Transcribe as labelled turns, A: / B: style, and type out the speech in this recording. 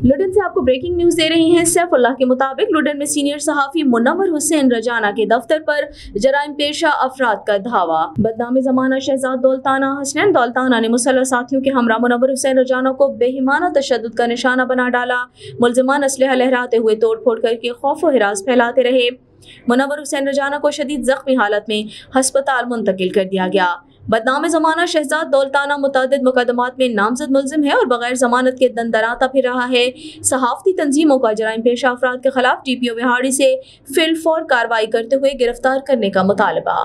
A: लुडन से आपको breaking news दे रही हैं सैफुल्लाह के मुताबिक लुडन में सीनियर सहाफी मुनवर हुसैन रजाना के दफ्तर पर जराइम पेशा अफराद का धावा। बदनामी जमाना शहजाद दौलताना हसनैन दौलताना ने मुसल साथियों के हमरा मुनवर हुसैन रजाना को बेहिमाना तशद का निशाना बना डाला। मुलजमान असलहा लहराते हुए तोड़ फोड़ करके खौफ व हिरास फैलाते रहे। मुनवर हुसैन रजाना को शदीद जख्मी हालत में हस्पताल मुंतकिल कर दिया गया। बदनाम जमाना शहजाद दौलताना मुतद मुकदमात में नामजद मुलजिम है और बगैर जमानत के दंदराता फिर रहा है। सहाफती तंजीमों का जराइम पेशा अफराद के खिलाफ डी पी ओ बिहाड़ी से फिल फॉर कार्रवाई करते हुए गिरफ़्तार करने का मुतालबा।